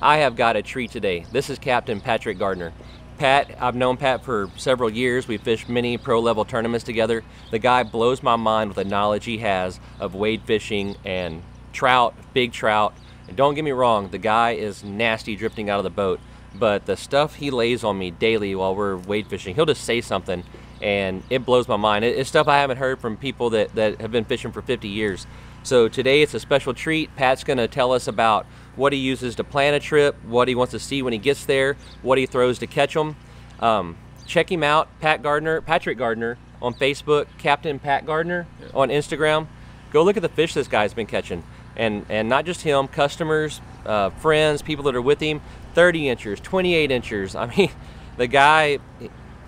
I have got a treat today. This is Captain Patrick Gardner. Pat, I've known Pat for several years. We've fished many pro level tournaments together. The guy blows my mind with the knowledge he has of wade fishing and trout, big trout. And don't get me wrong, the guy is nasty drifting out of the boat, but the stuff he lays on me daily while we're wade fishing, he'll just say something and it blows my mind. It's stuff I haven't heard from people that, that have been fishing for 50 years. So today it's a special treat. Pat's going to tell us about what he uses to plan a trip, what he wants to see when he gets there, what he throws to catch them. Um, check him out, Pat Gardner, Patrick Gardner on Facebook, Captain Pat Gardner yeah. on Instagram. Go look at the fish this guy's been catching, and and not just him, customers, uh, friends, people that are with him. 30 inches, 28 inches. I mean, the guy,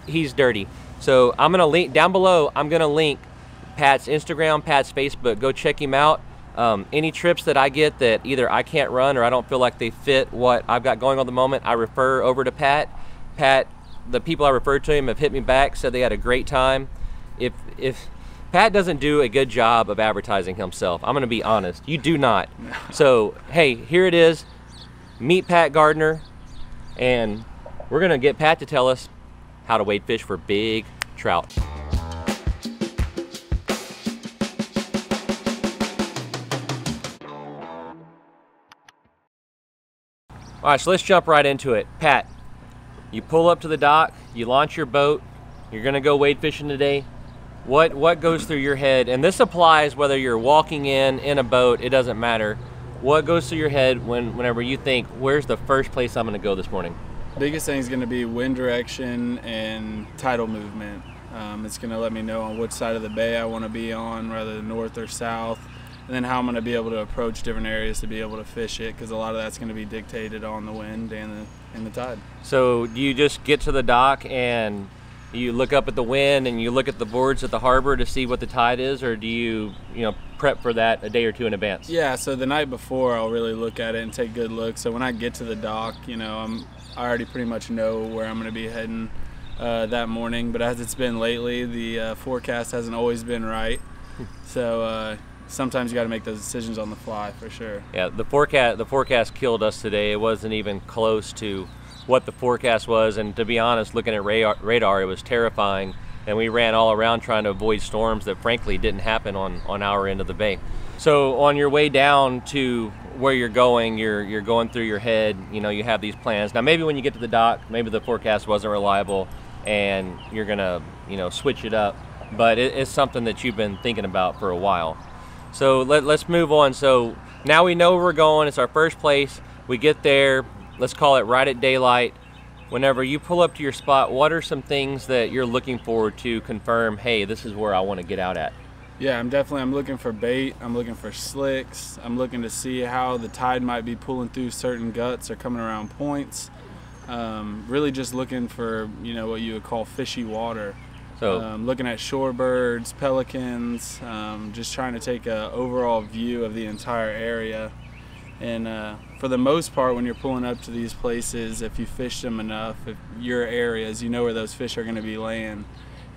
he's dirty. So I'm gonna link down below. I'm gonna link Pat's Instagram, Pat's Facebook. Go check him out. Um, any trips that I get that either I can't run or I don't feel like they fit what I've got going on the moment, I refer over to Pat. Pat, the people I referred to him have hit me back, said they had a great time. If if Pat doesn't do a good job of advertising himself, I'm going to be honest. You do not. So hey, here it is. Meet Pat Gardner, and we're going to get Pat to tell us how to wade fish for big trout. All right, so let's jump right into it. Pat, you pull up to the dock, you launch your boat, you're gonna go wade fishing today. What what goes through your head? And this applies whether you're walking in in a boat, it doesn't matter. What goes through your head when whenever you think, where's the first place I'm gonna go this morning? Biggest thing is to be wind direction and tidal movement. Um, it's to let me know on which side of the bay I want to be on, rather north or south, and then how I'm going to be able to approach different areas to be able to fish it, because a lot of that's going to be dictated on the wind and the and the tide. So do you just get to the dock and you look up at the wind and you look at the boards at the harbor to see what the tide is, or do you you know prep for that a day or two in advance? Yeah, so the night before I'll really look at it and take good looks. So when I get to the dock, you know, I'm I already pretty much know where I'm going to be heading uh, that morning. But as it's been lately, the uh, forecast hasn't always been right. so uh, sometimes you got to make those decisions on the fly for sure. Yeah, the forecast the forecast killed us today. It wasn't even close to what the forecast was, and to be honest, looking at radar, radar it was terrifying. And we ran all around trying to avoid storms that frankly didn't happen on, on our end of the bay. So on your way down to where you're going, you're you're going through your head. You know, you have these plans. Now, maybe when you get to the dock, maybe the forecast wasn't reliable, and you're gonna you know switch it up. But it, it's something that you've been thinking about for a while. So let, let's move on. So now we know where we're going. It's our first place. We get there. Let's call it right at daylight. Whenever you pull up to your spot, what are some things that you're looking for to confirm? Hey, this is where I want to get out at. Yeah, I'm definitely I'm looking for bait. I'm looking for slicks. I'm looking to see how the tide might be pulling through certain guts or coming around points. Um, really just looking for you know what you would call fishy water. So um, looking at shorebirds, pelicans, um, just trying to take a overall view of the entire area. And uh, for the most part, when you're pulling up to these places, if you fish them enough, if your areas, you know where those fish are going to be laying.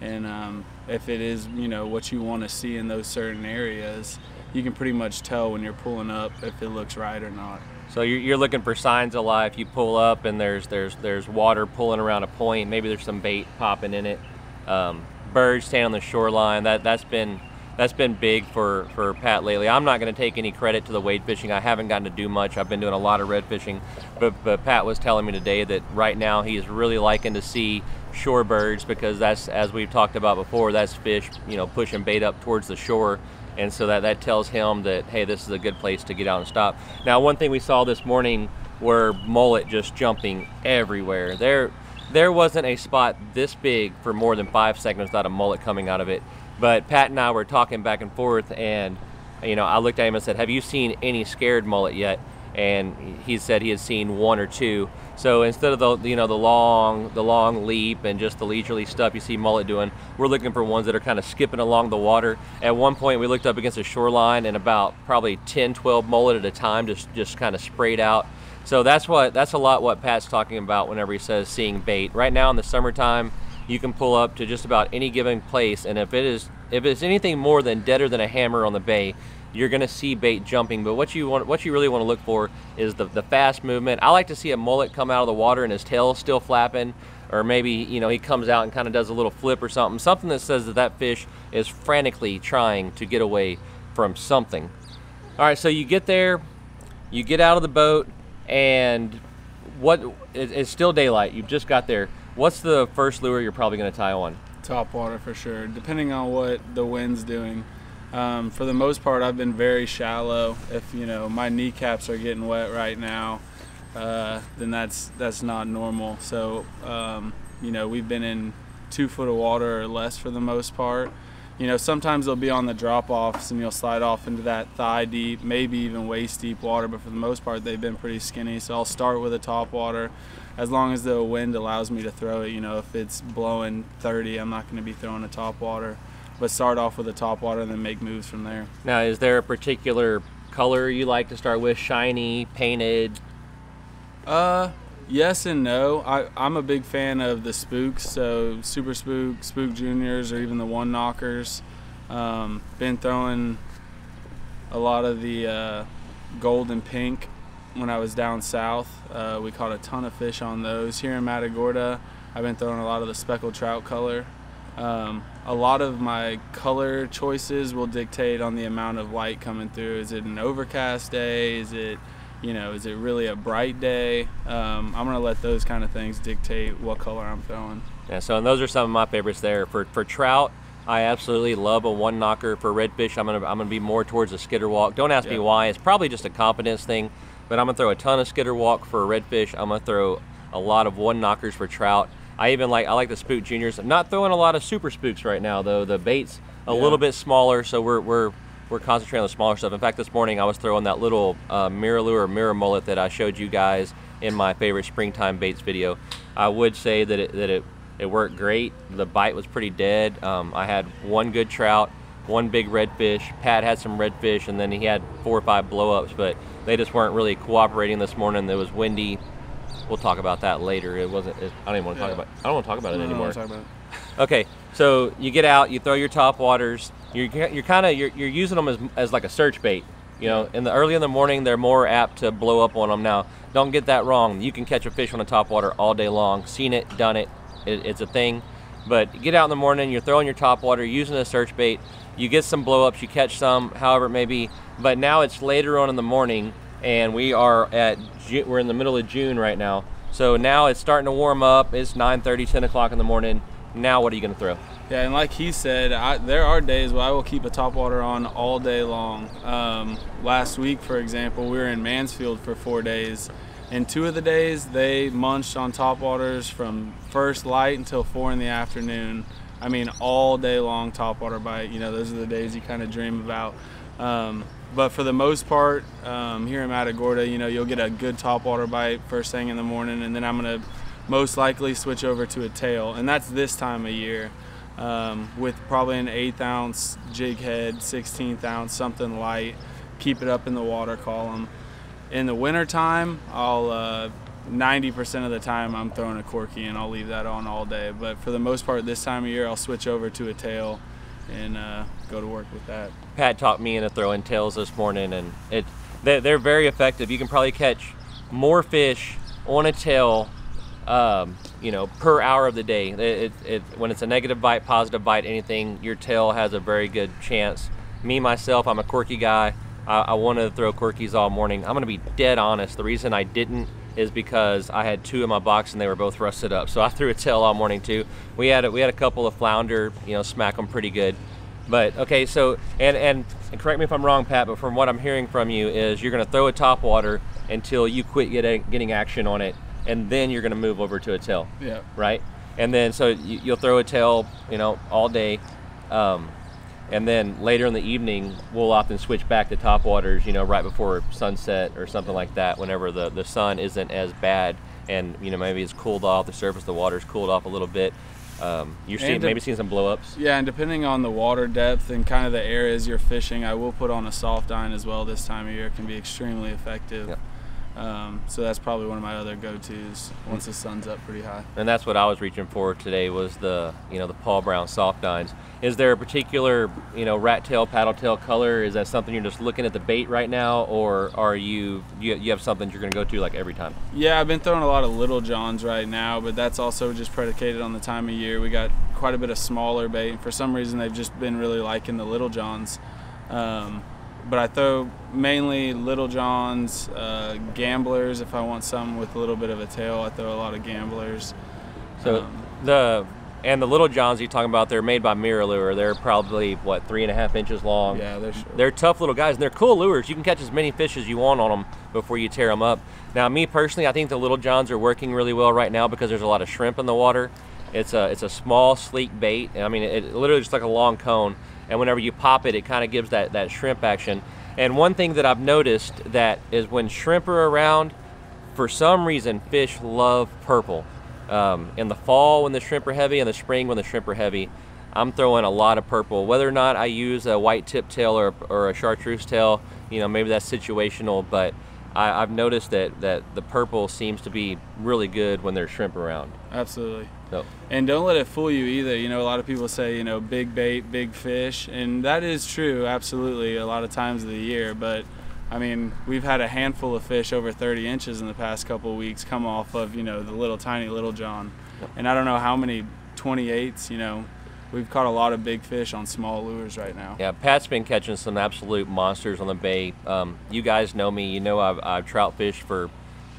And um, if it is you know what you want to see in those certain areas you can pretty much tell when you're pulling up if it looks right or not. So you're, you're looking for signs of life. You pull up and there's there's there's water pulling around a point. Maybe there's some bait popping in it um, birds staying on the shoreline that that's been that's been big for, for Pat lately. I'm not going to take any credit to the wade fishing. I haven't gotten to do much. I've been doing a lot of red fishing, but, but Pat was telling me today that right now he is really liking to see shorebirds because that's as we've talked about before that's fish you know pushing bait up towards the shore and so that that tells him that hey this is a good place to get out and stop now one thing we saw this morning were mullet just jumping everywhere there there wasn't a spot this big for more than five seconds without a mullet coming out of it but pat and i were talking back and forth and you know i looked at him and said have you seen any scared mullet yet and he said he had seen one or two. So instead of the you know the long the long leap and just the leisurely stuff you see mullet doing, we're looking for ones that are kind of skipping along the water. At one point we looked up against the shoreline and about probably 10, 12 mullet at a time just just kind of sprayed out. So that's what that's a lot what Pat's talking about whenever he says seeing bait. Right now in the summertime, you can pull up to just about any given place, and if it is if it's anything more than deader than a hammer on the bay, you're going to see bait jumping. But what you want, what you really want to look for is the, the fast movement. I like to see a mullet come out of the water and his tail still flapping, or maybe you know he comes out and kind of does a little flip or something. Something that says that that fish is frantically trying to get away from something. All right, so you get there, you get out of the boat, and what? It's still daylight. You've just got there. What's the first lure you're probably going to tie on? Top water for sure, depending on what the wind's doing. Um, for the most part, I've been very shallow. If you know my kneecaps are getting wet right now, uh, then that's that's not normal. So um, you know we've been in two foot of water or less for the most part. You know sometimes they'll be on the drop offs and you'll slide off into that thigh deep, maybe even waist deep water. But for the most part, they've been pretty skinny. So I'll start with a top water, as long as the wind allows me to throw it. You know if it's blowing 30, I'm not going to be throwing a top water but start off with the top water and then make moves from there. Now, is there a particular color you like to start with? Shiny, painted? Uh, yes and no. I, I'm a big fan of the spooks, so Super Spook, Spook Juniors, or even the one knockers. Um, been throwing a lot of the uh, gold and pink when I was down south. Uh, we caught a ton of fish on those. Here in Matagorda, I've been throwing a lot of the speckled trout color. Um, a lot of my color choices will dictate on the amount of light coming through. Is it an overcast day? Is it, you know, is it really a bright day? Um, I'm gonna let those kind of things dictate what color I'm throwing. Yeah. So, and those are some of my favorites there. For for trout, I absolutely love a one knocker. For redfish, I'm gonna I'm gonna be more towards a skitter walk. Don't ask yeah. me why. It's probably just a confidence thing. But I'm gonna throw a ton of skitter walk for a redfish. I'm gonna throw a lot of one knockers for trout. I even like I like the spook juniors. I'm not throwing a lot of super spooks right now though. The bait's a yeah. little bit smaller, so we're we're we're concentrating on the smaller stuff. In fact, this morning I was throwing that little uh, MirrOlure mirror mullet that I showed you guys in my favorite springtime baits video. I would say that it, that it it worked great. The bite was pretty dead. Um, I had one good trout, one big redfish. Pat had some redfish, and then he had four or five blowups, but they just weren't really cooperating this morning. It was windy we'll talk about that later. It wasn't. It, I don't even want to yeah. talk about. I don't want to talk about it no, anymore. About it. Okay, so you get out, you throw your top waters. You're you're kind of you're, you're using them as, as like a search bait. You know, in the early in the morning, they're more apt to blow up on them. Now, don't get that wrong. You can catch a fish on the top water all day long. Seen it, done it. it it's a thing. But get out in the morning, you're throwing your top water, using a search bait. You get some blow ups, you catch some, however it may be. But now it's later on in the morning, and we are at we're in the middle of June right now. So now it's starting to warm up. It's 9:30, 10 o'clock in the morning. Now what are you going to throw? Yeah, and like he said, I, there are days where I will keep a top water on all day long. Um, last week, for example, we were in Mansfield for four days, and two of the days they munched on top waters from first light until four in the afternoon. I mean, all day long top water bite. You know, those are the days you kind of dream about. Um, but for the most part, um, here in Matagorda, you know, you'll get a good top water bite first thing in the morning, and then I'm gonna most likely switch over to a tail, and that's this time of year. Um, with probably an eighth ounce jig head, 16th ounce, something light. Keep it up in the water column. In the wintertime, I'll uh, 90% of the time I'm throwing a corky and I'll leave that on all day. But for the most part, this time of year, I'll switch over to a tail and uh, go to work with that. Pat taught me into throwing tails this morning, and it they're very effective. You can probably catch more fish on a tail, um, you know, per hour of the day. It, it, it, when it's a negative bite, positive bite, anything, your tail has a very good chance. Me myself, I'm a quirky guy. I, I wanted to throw corkies all morning. I'm gonna be dead honest. The reason I didn't is because I had two in my box and they were both rusted up. So I threw a tail all morning too. We had a, we had a couple of flounder, you know, smack them pretty good. But okay, so and, and and correct me if I'm wrong, Pat, but from what I'm hearing from you is you're going to throw a top water until you quit getting getting action on it, and then you're going to move over to a tail. Yeah. Right. And then so you, will throw a tail, you know, all day. Um, and then later in the evening we'll often switch back to top waters you know right before sunset or something like that whenever the, the sun isn't as bad and you know maybe it's cooled off the surface of the water's cooled off a little bit um, you're seeing, maybe seeing some blowups. Yeah, and depending on the water depth and kind of the areas you're fishing, I will put on a soft dine as well this time of year. It can be extremely effective. Yep. Um, so that's probably one of my other go-tos once the sun's up pretty high. And that's what I was reaching for today was the you know the Paul Brown soft dines. Is there a particular you know rat tail, paddle tail color? Is that something you're just looking at the bait right now, or are you you, you have something you're going to go to like every time? Yeah, I've been throwing a lot of little johns right now, but that's also just predicated on the time of year. We got quite a bit of smaller bait. and For some reason, they've just been really liking the little johns. Um, but I throw mainly Little Johns, uh, Gamblers. If I want some with a little bit of a tail, I throw a lot of Gamblers. So um, the and the Little Johns you're talking about, they're made by MirrOlure. They're probably what three and a half inches long. Yeah, they're short. they're tough little guys and they're cool lures. You can catch as many fish as you want on them before you tear them up. Now, me personally, I think the Little Johns are working really well right now because there's a lot of shrimp in the water. It's a it's a small, sleek bait. I mean, it, it literally just like a long cone and whenever you pop it, it kind of gives that, that shrimp action. And one thing that I've noticed that is when shrimp are around, for some reason, fish love purple. Um, in the fall when the shrimp are heavy, in the spring when the shrimp are heavy, I'm throwing a lot of purple. Whether or not I use a white tip tail or, or a chartreuse tail, you know, maybe that's situational, but I, have noticed that, that the purple seems to be really good when there's shrimp around. Absolutely. And don't let it fool you either. You know, a lot of people say, you know, big bait, big fish, and that is true, absolutely, a lot of times of the year. But I mean, we've had a handful of fish over 30 inches in the past couple weeks come off of, you know, the little tiny little John. And I don't know how many 28s, you know, we've caught a lot of big fish on small lures right now. Yeah, Pat's been catching some absolute monsters on the bay. Um, you guys know me. You know I've, I've trout fished for,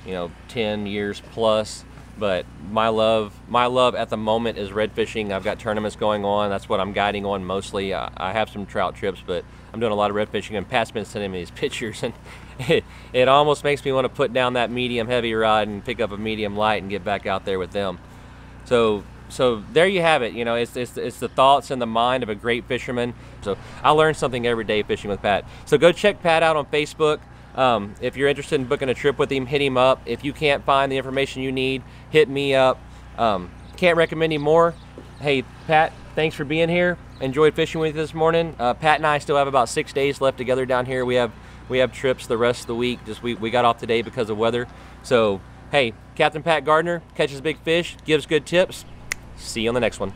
you know, 10 years plus. But my love, my love at the moment is red fishing. I've got tournaments going on. That's what I'm guiding on mostly. I, I have some trout trips, but I'm doing a lot of red fishing. And Pat's been sending me these pictures, and it, it almost makes me want to put down that medium heavy rod and pick up a medium light and get back out there with them. So so there you have it. You know, it's, it's, it's the thoughts and the mind of a great fisherman. So I learn something every day fishing with Pat. So go check Pat out on Facebook. Um, if you're interested in booking a trip with him, hit him up. If you can't find the information you need, hit me up. Um, can't recommend him more. Hey, Pat, thanks for being here. Enjoyed fishing with you this morning. Uh, Pat and I still have about six days left together down here. We have we have trips the rest of the week. Just we, we got off today because of weather. So, hey, Captain Pat Gardner catches big fish, gives good tips. See you on the next one.